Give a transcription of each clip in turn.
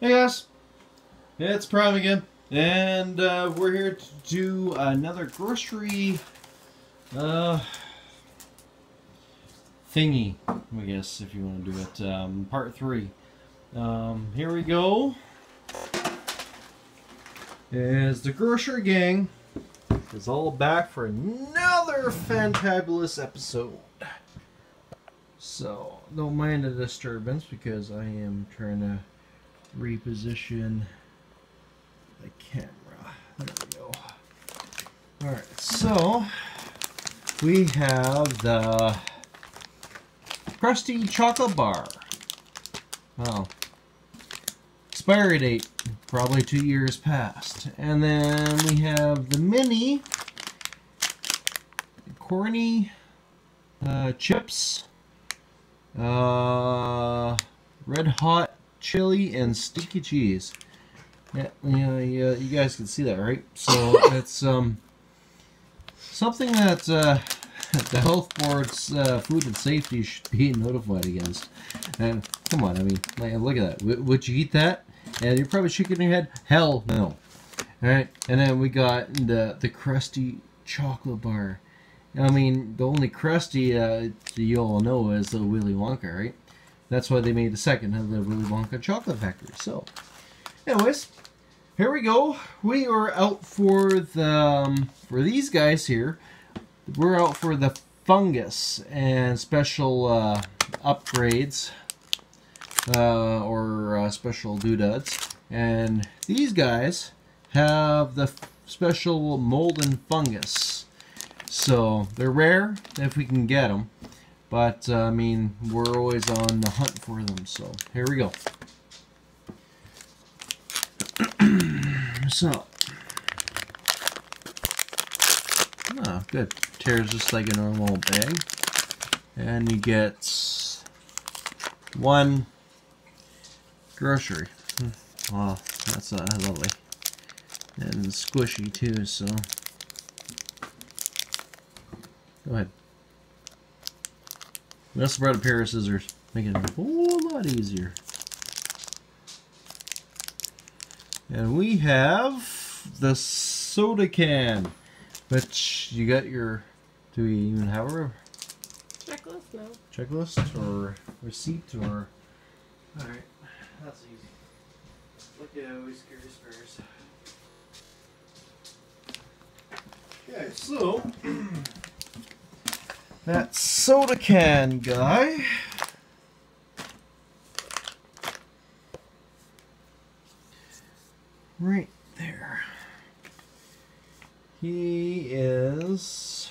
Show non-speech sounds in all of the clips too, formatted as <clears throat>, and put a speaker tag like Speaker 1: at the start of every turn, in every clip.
Speaker 1: Hey guys, it's Prime again, and uh, we're here to do another grocery uh, thingy, I guess, if you want to do it. Um, part three. Um, here we go. Is the grossery gang is all back for another fantabulous episode. So don't mind the disturbance because I am trying to reposition the camera. There we go. Alright, so we have the crusty chocolate bar. Oh. Expiry date, probably two years past. And then we have the mini corny uh, chips, uh, red hot chili, and stinky cheese. Yeah, yeah, yeah, you guys can see that, right? So <laughs> it's um something that uh, <laughs> the health board's uh, food and safety should be notified against. And come on, I mean, like, look at that. W would you eat that? And you're probably shaking your head. Hell no. All right, and then we got the the crusty chocolate bar. I mean, the only crusty uh, you all know is the Willy Wonka, right? That's why they made the second of the Willy Wonka chocolate factory. So, anyways, here we go. We are out for the um, for these guys here. We're out for the fungus and special uh, upgrades uh, or uh, special doodads. And these guys have the special mold and fungus. So they're rare if we can get them. But uh, I mean, we're always on the hunt for them. So here we go. <clears throat> so. Oh, good. Tears just like a normal bag. And you get one grocery. Oh, that's uh, lovely. And squishy too, so. Go ahead. We also brought a pair of scissors, making it a whole lot easier. And we have the soda can. Which you got your. Do we even have a
Speaker 2: Checklist? No.
Speaker 1: checklist or receipt or? All right, that's easy. Look at always scary spares. Okay, so <clears throat> that soda can guy. Right there. He is.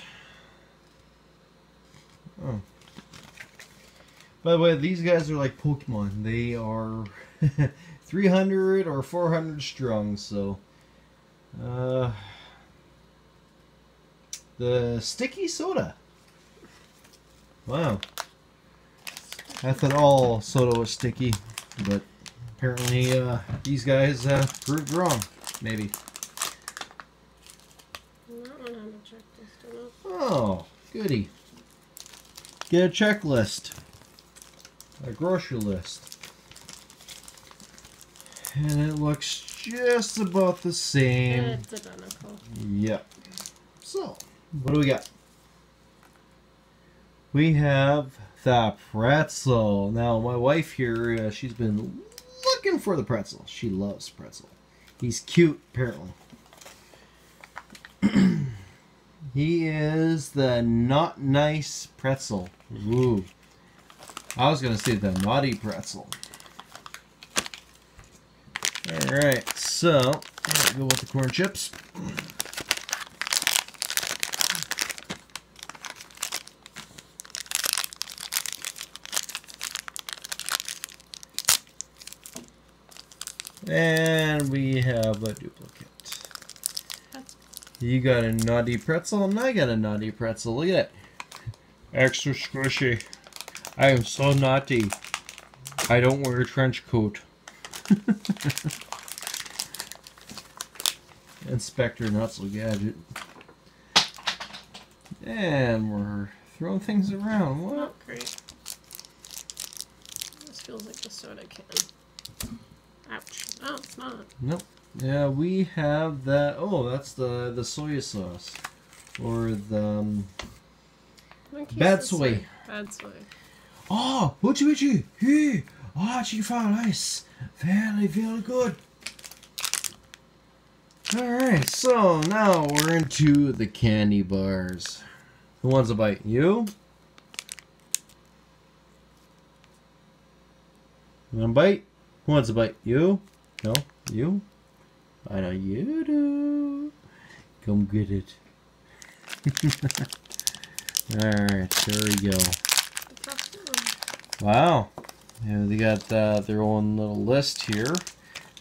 Speaker 1: Oh. By the way, these guys are like Pokemon. They are <laughs> 300 or 400 strong, so. Uh, the sticky soda. Wow. I thought all soda was sticky, but apparently uh, these guys uh, proved wrong. Maybe.
Speaker 2: That one on the checklist. I don't know.
Speaker 1: Oh, goody. Get a checklist. A grocery list. And it looks just about the same.
Speaker 2: It's identical.
Speaker 1: Yep. So, what do we got? We have the pretzel. Now, my wife here, uh, she's been looking for the pretzel. She loves pretzel. He's cute, apparently. <clears throat> he is the not nice pretzel. Ooh. I was going to say the naughty pretzel. Alright, so, go with the corn chips. And we have a duplicate. You got a naughty pretzel, and I got a naughty pretzel. Look at that. Extra squishy. I am so naughty. I don't wear a trench coat. <laughs> Inspector Nutzel Gadget. And we're throwing things around. What?
Speaker 2: not great. This feels like the soda can. Ouch. Oh, it's not.
Speaker 1: Nope. Yeah, we have that. Oh, that's the the soy sauce, or the. Um,
Speaker 2: I think he
Speaker 1: Bad soy.
Speaker 2: Bad soy.
Speaker 1: oh, witchy witchy. Hey, ah, chicken fried rice. Very, very good. All right, so now we're into the candy bars. Who wants a bite? You? You want a bite? Who wants a bite? You? No? You? I know you do. Come get it. <laughs> Alright, there we go.
Speaker 2: The tough one.
Speaker 1: Wow. Yeah, they got uh, their own little list here.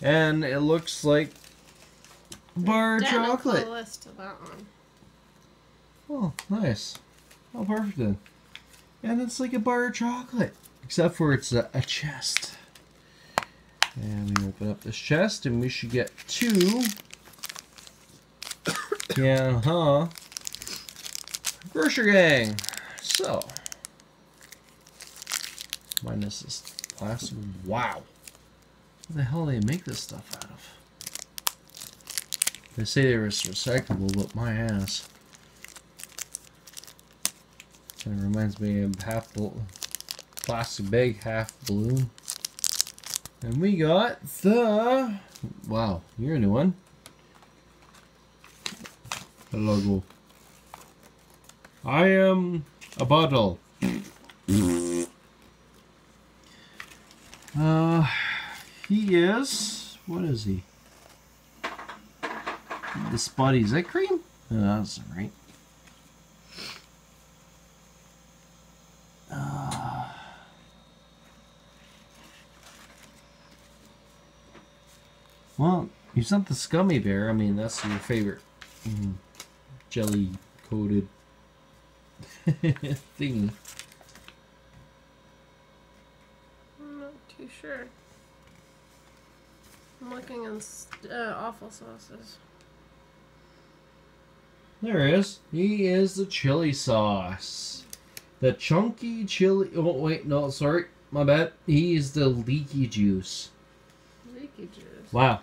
Speaker 1: And it looks like bar chocolate.
Speaker 2: list to that one.
Speaker 1: Oh, nice. Oh, perfect then. And it's like a bar of chocolate. Except for it's a, a chest. And we open up this chest and we should get two. yeah, huh? Grossery gang. So. Minus this plastic. Wow. What the hell do they make this stuff out of? They say they're recyclable, but my ass. Kind of reminds me of half plastic bag, half balloon. And we got the wow, you're a new one. The logo. I am a bottle. <coughs> uh, he is. What is he? The spotty. Is cream? No, that's right. Uh, well, he's not the scummy bear. I mean, that's your favorite mm, jelly coated <laughs> thingy.
Speaker 2: I'm not too sure. I'm looking in uh, awful sauces.
Speaker 1: There is. He is the chili sauce. The chunky chili. Oh, wait, no, sorry. My bad. He is the leaky juice.
Speaker 2: Leaky juice.
Speaker 1: Wow.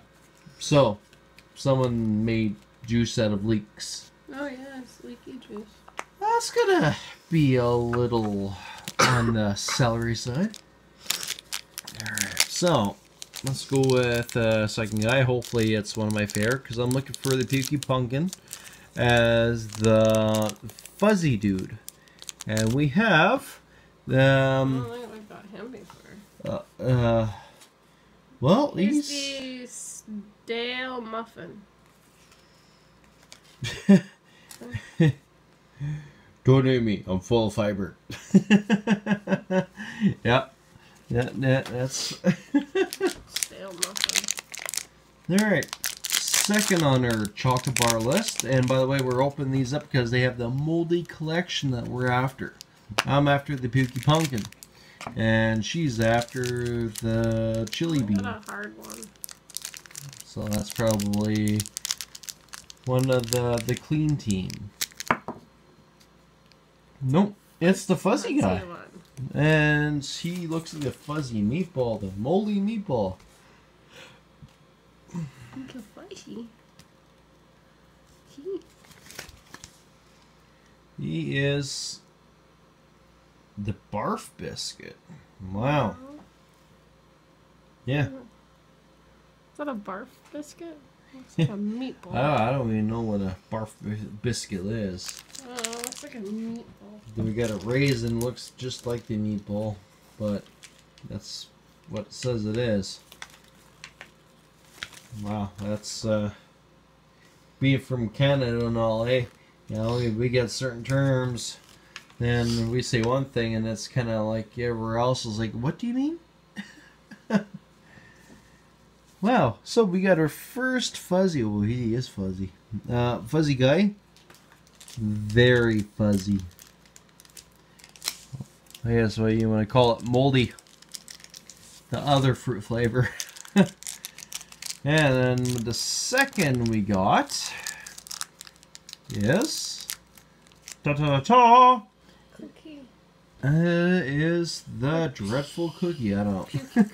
Speaker 1: So, someone made juice out of leeks.
Speaker 2: Oh yeah, it's leaky juice.
Speaker 1: That's gonna be a little on the celery side. Alright, so let's go with uh, second guy. Hopefully, it's one of my favorite because I'm looking for the Pukey Pumpkin as the fuzzy dude. And we have
Speaker 2: I
Speaker 1: um
Speaker 2: don't think we've got him before.
Speaker 1: uh, uh well
Speaker 2: He's
Speaker 1: he's
Speaker 2: the stale muffin. <laughs>
Speaker 1: Don't hate me. I'm full of fiber. <laughs> yep. Yeah, yeah, that's
Speaker 2: Stale muffin.
Speaker 1: all right. Second on our chocolate bar list, and by the way, we're opening these up because they have the moldy collection that we're after. I'm after the Pukey Pumpkin, and she's after the chili bean.
Speaker 2: got a hard one.
Speaker 1: So that's probably one of the the clean team. Nope, it's the fuzzy guy. And he looks like a fuzzy meatball, the moldy meatball.
Speaker 2: Look how spicy. He.
Speaker 1: He is the barf biscuit. Wow. Yeah.
Speaker 2: Is that a barf biscuit? Looks <laughs> like a meatball.
Speaker 1: I, I don't even know what a barf biscuit is.
Speaker 2: Oh, looks like a meatball.
Speaker 1: Then we got a raisin, looks just like the meatball, but that's what it says it is. Wow, that's uh, being from Canada and all, eh? You know, we, we get certain terms, then we say one thing, and it's kind of like everywhere else is like, what do you mean? <laughs> wow, so we got our first fuzzy. Oh, he is fuzzy. Uh, fuzzy guy. Very fuzzy. I guess what you want to call it, moldy. The other fruit flavor. <laughs> and then the second we got is ta ta ta
Speaker 2: Cookie.
Speaker 1: uh, is the dreadful cookie. I don't know.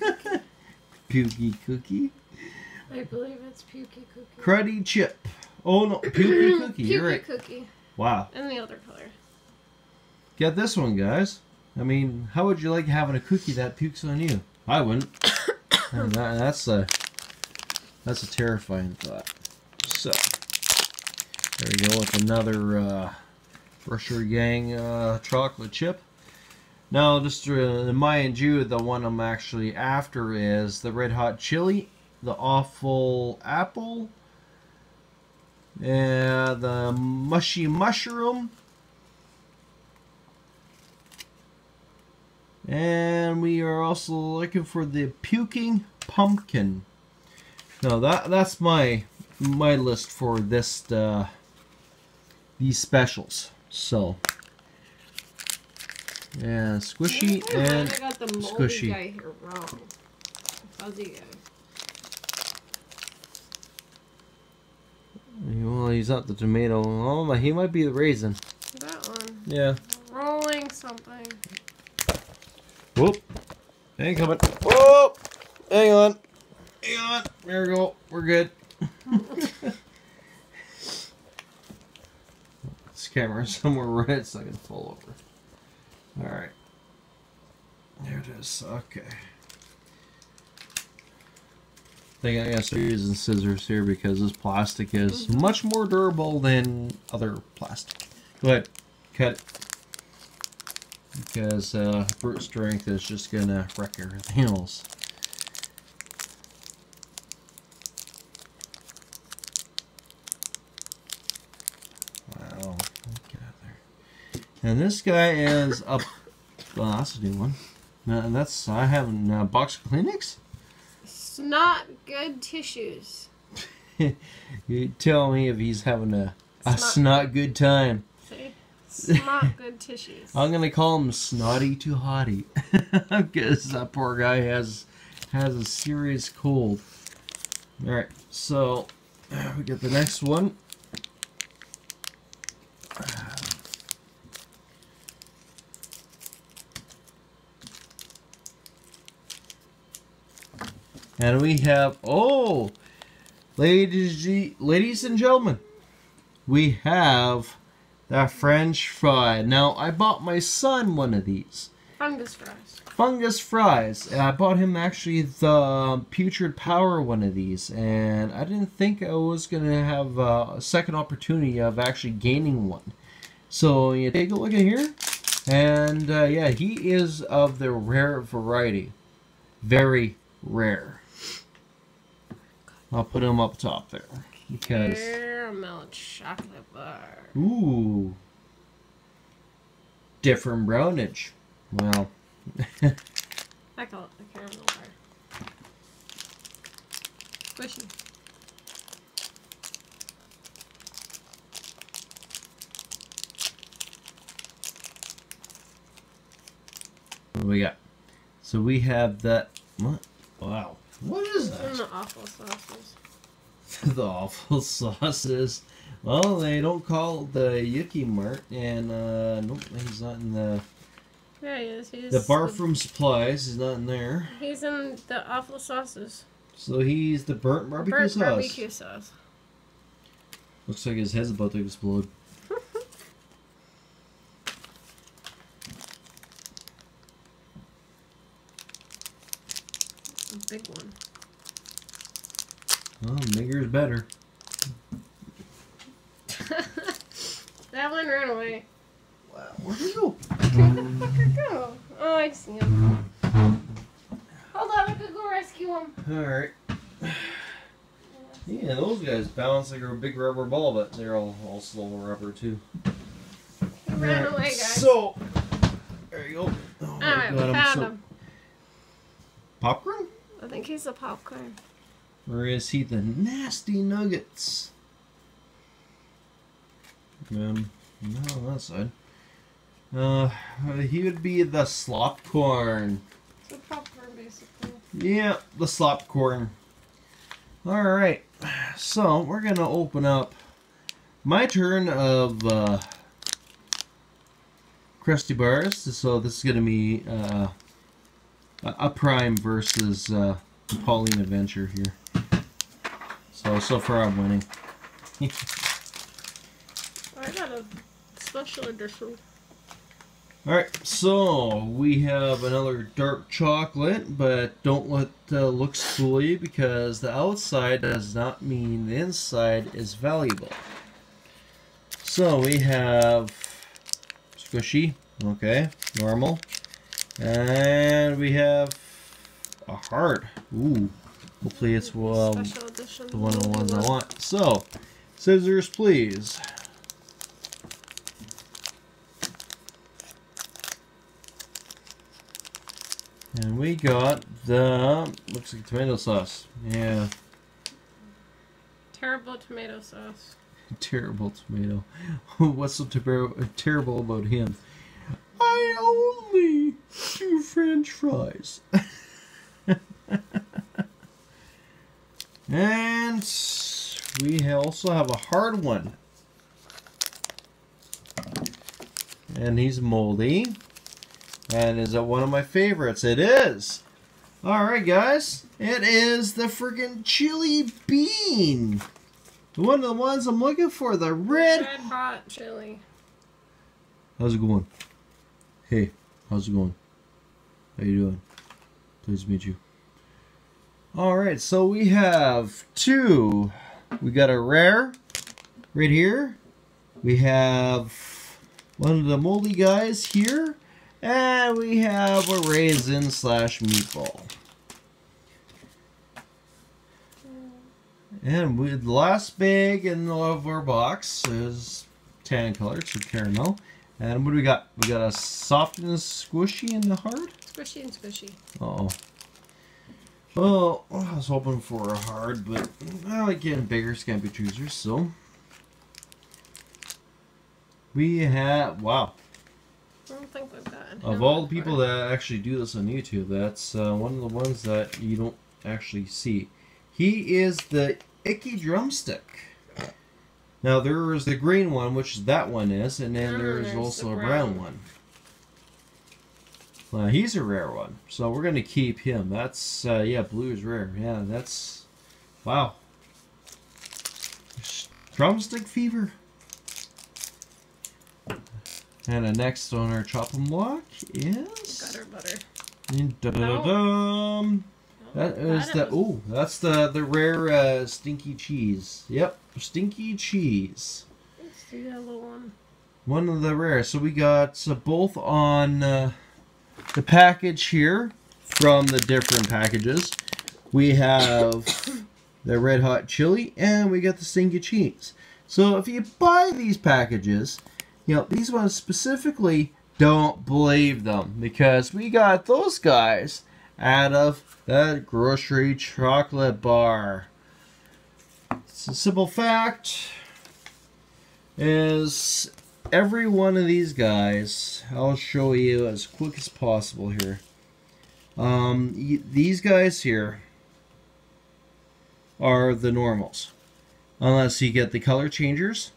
Speaker 1: <laughs> Pukey Cookie.
Speaker 2: I believe it's Pukey Cookie.
Speaker 1: Cruddy Chip. Oh no, <clears throat> Pukey Cookie. You're right.
Speaker 2: Cookie.
Speaker 1: Wow.
Speaker 2: And the other color.
Speaker 1: Get this one, guys. I mean, how would you like having a cookie that pukes on you? I wouldn't. <coughs> That, that's a that's a terrifying thought. So there we go with another uh, Grossery Gang uh, chocolate chip. Now, just to remind you, the one I'm actually after is the Red Hot Chili, the Awful Apple, and the Mushy Mushroom. And we are also looking for the puking pumpkin. No, that that's my my list for this uh, these specials. So yeah, squishy and
Speaker 2: I got the
Speaker 1: squishy.
Speaker 2: guy here wrong. Fuzzy guy.
Speaker 1: well, he's not the tomato. Oh, my, he might be the raisin.
Speaker 2: That one.
Speaker 1: Yeah.
Speaker 2: Rolling something.
Speaker 1: Whoop. Ain't coming. Whoop. Hang on. Hang on. There we go. We're good. <laughs> this camera is <laughs> somewhere red so I can pull over. Alright. There. Okay. I think I gotta start using scissors here because this plastic is much more durable than other plastic. Go ahead. Cut it because uh, brute strength is just gonna wreck everything else. Wow, get out there. And this guy is up. Well, that's a new one. And that's I haven't uh, box of Kleenex.
Speaker 2: Snot good tissues. <laughs>
Speaker 1: you tell me if he's having a a
Speaker 2: Snot.
Speaker 1: snot good time.
Speaker 2: See? Snot <laughs> good tissues.
Speaker 1: I'm gonna call him Snotty to Hottie <laughs> because that poor guy has has a serious cold. All right, so <clears throat> we get the next one. And we have oh, ladies, ladies and gentlemen, we have the French fry. Now, I bought my son one of these.
Speaker 2: Fungus fries.
Speaker 1: Fungus fries. And I bought him actually the Putrid Power one of these. And I didn't think I was going to have a second opportunity of actually gaining one. So, you take a look at here. And uh, yeah, he is of the rare variety. Very rare. I'll put them up top there. Because.
Speaker 2: Caramel chocolate bar.
Speaker 1: Ooh. Different brownage. Well,
Speaker 2: I call it the caramel bar. Squishy.
Speaker 1: what do we got? So we have that. What? Wow. What is that?
Speaker 2: the awful sauces. <laughs>
Speaker 1: the awful sauces. Well, they don't call the Yucky Mart, and uh, nope, he's not in the
Speaker 2: Yeah, he is. He's
Speaker 1: the bar from supplies. He's not in there.
Speaker 2: He's in the awful sauces.
Speaker 1: So he's the burnt barbecue
Speaker 2: Burnt
Speaker 1: sauce.
Speaker 2: barbecue sauce.
Speaker 1: Looks like his head's about to explode.
Speaker 2: A big one.
Speaker 1: Well, bigger's better. <laughs>
Speaker 2: that one ran away.
Speaker 1: Wow. Where'd he go?
Speaker 2: Where'd the fucker go? Oh, I see him. Hold on, I could go rescue him.
Speaker 1: Alright. Yeah, those guys bounce like a big rubber ball, but they're all also rubber too.
Speaker 2: He ran
Speaker 1: Alright,
Speaker 2: away, guys.
Speaker 1: So, there you go. Oh
Speaker 2: Alright, we
Speaker 1: God, I'm
Speaker 2: found
Speaker 1: so-
Speaker 2: him.
Speaker 1: Popcorn?
Speaker 2: I think he's a popcorn.
Speaker 1: Or is he the nasty nuggets? Um, no, on that side. Uh, he would be the slop corn.
Speaker 2: It's a popcorn, basically.
Speaker 1: Yeah, the slop corn. Alright, so we're gonna open up my turn of uh, Crusty Bars. So this is gonna be uh, a a prime versus uh, Pauline Adventure here. So, so far I'm winning.
Speaker 2: I got a special edition.
Speaker 1: Alright, so we have another dark chocolate, but don't let the looks fool you because the outside does not mean the inside is valuable. So we have squishy, okay, normal, and we have a heart. Ooh, hopefully it's well
Speaker 2: special.
Speaker 1: The one of the ones I want. So, scissors, please. And we got the looks like tomato sauce. Yeah,
Speaker 2: Terrible tomato sauce. <laughs>
Speaker 1: terrible tomato. <laughs> What's so ter- terrible about him? I only do French fries. <laughs> and we also have a hard one. And he's moldy. And is it one of my favorites? It is. Alright, guys. It is the freaking chili bean. One of the ones I'm looking for. The red.
Speaker 2: Red hot chili.
Speaker 1: How's it going? Hey, how's it going? How you doing? Pleased to meet you. Alright, so we have two. We got a rare right here. We have one of the moldy guys here. And we have a raisin slash meatball. And we, the last bag in the, of our box is tan color, so caramel. And what do we got? We got a soft and a squishy and the hard?
Speaker 2: Squishy and squishy.
Speaker 1: Uh oh. Well, I was hoping for a hard, but I like getting bigger Scampy choosers, so. We have, wow.
Speaker 2: I don't think we've gotten
Speaker 1: Of all the people that actually do this on YouTube, that's uh, one of the ones that you don't actually see. He is the Icky Drumstick. Now there is the green one, which that one is, and then
Speaker 2: And
Speaker 1: there's
Speaker 2: there's
Speaker 1: also
Speaker 2: the
Speaker 1: a brown
Speaker 2: brown.
Speaker 1: one. Well, he's a rare one, so we're gonna keep him. That's uh, yeah, blue is rare. Yeah, that's wow. Drumstick fever. And the next on our chopping block is.
Speaker 2: Gutter butter.
Speaker 1: Dum-dum-dum. That
Speaker 2: Oh,
Speaker 1: is the oh, that's the the rare uh, stinky cheese. Yep, stinky cheese.
Speaker 2: It's the yellow one.
Speaker 1: One of the rare. So we got uh, both on uh, the package here from the different packages. We have the red hot chili and we got the stinky cheese. So if you buy these packages, you know these ones specifically, don't believe them because we got those guys out of that grocery chocolate bar. It's a simple fact is every one of these guys I'll show you as quick as possible here. Um, these guys here are the normals. Unless you get the color changers.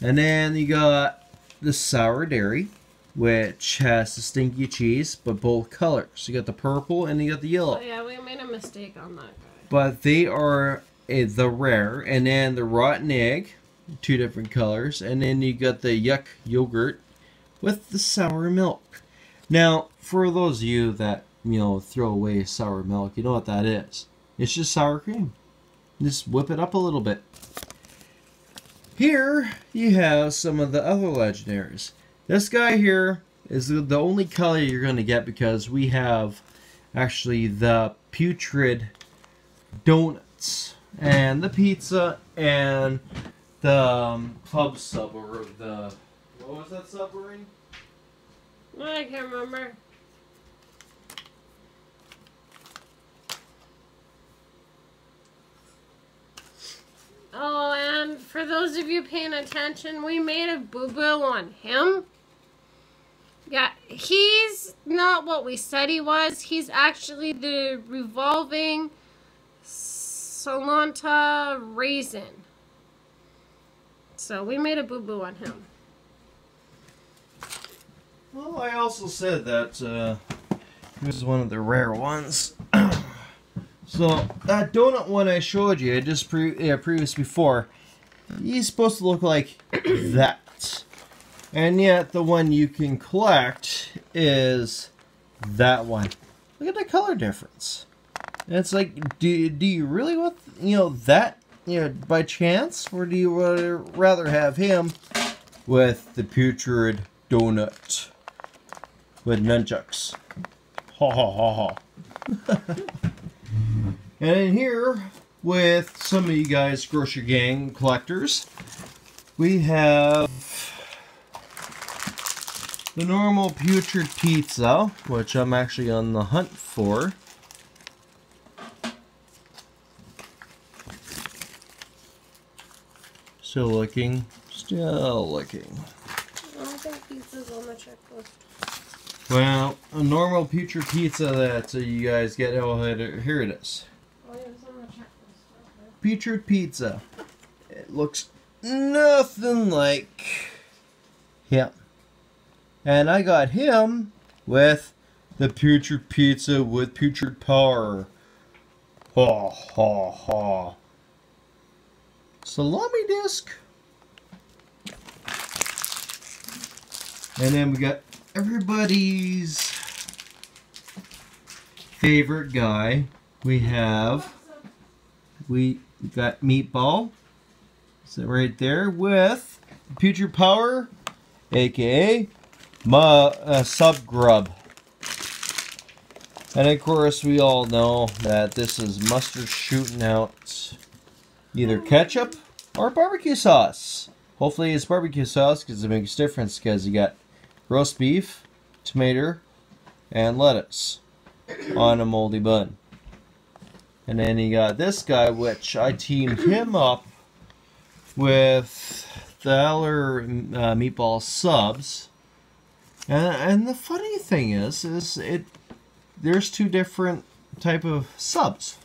Speaker 1: And then you got the sour dairy which has the stinky cheese but both colors. You got the purple and you got the yellow.
Speaker 2: Oh yeah, we made a mistake on that guy.
Speaker 1: but they are uh, the rare, and then the rotten egg, two different colors, and then you got the yuck yogurt with the sour milk. Now, for those of you that you know throw away sour milk, you know what that is. It's just sour cream. Just whip it up a little bit. Here you have some of the other legendaries. This guy here is the only color you're going to get because we have actually the putrid donuts and the pizza and the um, club sub or the what was that submarine?
Speaker 2: I can't remember. Oh, and for those of you paying attention, we made a boo boo on him. Yeah, he's not what we said he was. He's actually the revolving Solanta raisin. So we made a boo boo on him.
Speaker 1: Well, I also said that uh, he was one of the rare ones. <coughs> So that donut one I showed you just pre yeah, previous before, he's supposed to look like <coughs> that. And yet the one you can collect is that one. Look at the color difference. And it's like, do, do you really want, you know, that, you know, by chance? Or do you rather have him with the putrid donut with nunchucks? Ha ha ha ha. <laughs> and in here, with some of you guys, Grossery Gang collectors, we have the normal putrid pizza, which I'm actually on the hunt for. Still looking, still looking.
Speaker 2: I don't think pizza's on the checklist.
Speaker 1: Well, a normal putrid pizza that you guys get, oh, here it is.
Speaker 2: Oh, yeah, it's on the checklist.
Speaker 1: Putrid pizza. It looks nothing like... Yeah. And I got him with the putrid pizza with putrid power. Ha ha ha. Salami disc. And then we got everybody's favorite guy. We have, we got Meatball. So right there with Putrid Power, aka Ma, uh, sub grub. And of course, we all know that this is mustard shooting out either ketchup or barbecue sauce. Hopefully, it's barbecue sauce because it makes a difference because you got roast beef, tomato, and lettuce on a moldy bun. And then you got this guy, which I teamed him up with the Eller uh, meatball subs and, and the funny thing is, is it there's two different type of subs.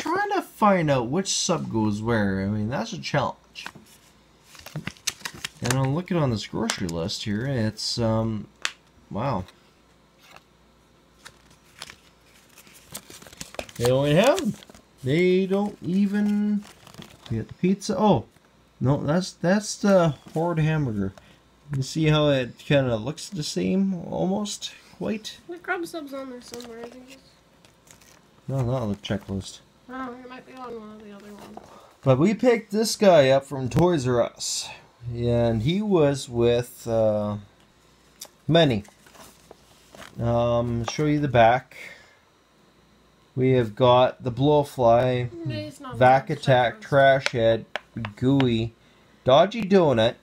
Speaker 1: Trying to find out which sub goes where, I mean, that's a challenge. And I'm looking on this grocery list here, it's, um, wow. They don't have them. They don't even get the pizza. Oh, no, that's that's the horde hamburger. You see how it kind of looks the same, almost, quite?
Speaker 2: The grub sub's on there somewhere, I think.
Speaker 1: No, not on the checklist.
Speaker 2: Oh, might be on one of the other ones.
Speaker 1: But we picked this guy up from Toys R Us. And he was with uh, many. Um, show you the back. We have got the Blowfly, Vac Attack, Trash Head, Gooey, Dodgy Donut,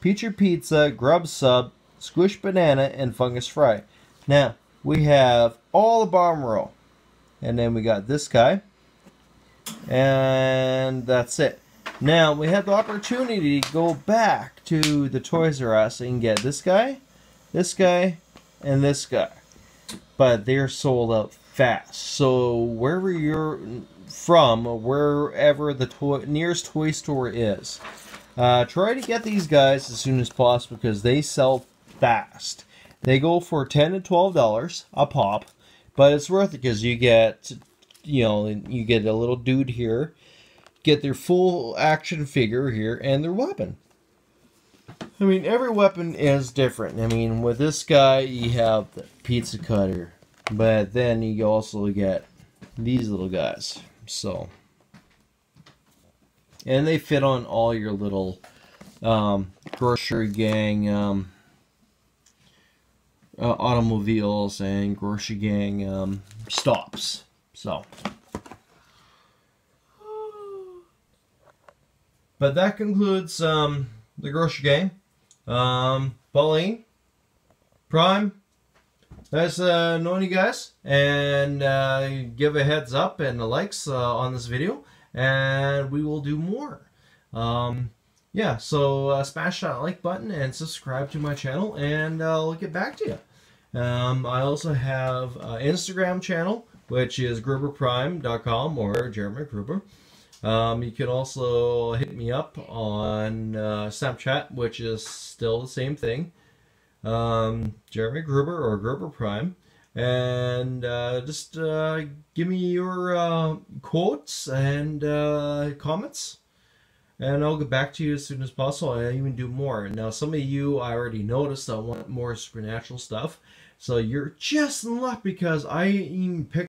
Speaker 1: Putrid Pizza, Grub Sub, Squish Banana, and Fungus Fry. Now, we have all the bottom row. And then we got this guy. And that's it. Now, we had the opportunity to go back to the Toys R Us and get this guy, this guy, and this guy. But they're sold out fast. So, wherever you're from, wherever the toy, nearest toy store is, uh, try to get these guys as soon as possible because they sell fast. They go for ten to twelve dollars a pop, but it's worth it because you get, you know, you get a little dude here, get their full action figure here, and their weapon. I mean, every weapon is different. I mean, with this guy, you have the pizza cutter, but then you also get these little guys. So and they fit on all your little um, grossery gang um, uh, automobiles and grossery gang um, stops. So, but that concludes um, the grocery game. Um, Pauline, Prime, nice uh, knowing you guys, and uh, give a heads up and the likes uh, on this video and we will do more. Um, yeah, so uh, smash that like button and subscribe to my channel, and uh, I'll get back to you. Um, I also have an Instagram channel, which is gruberprime.com or Jeremy Gruber. Um, you can also hit me up on uh, Snapchat, which is still the same thing. Um, Jeremy Gruber or Gruber Prime. and uh, just uh, give me your uh, quotes and uh, comments and I'll get back to you as soon as possible. I even do more. Now, some of you I already noticed I want more supernatural stuff, so you're just in luck because I even picked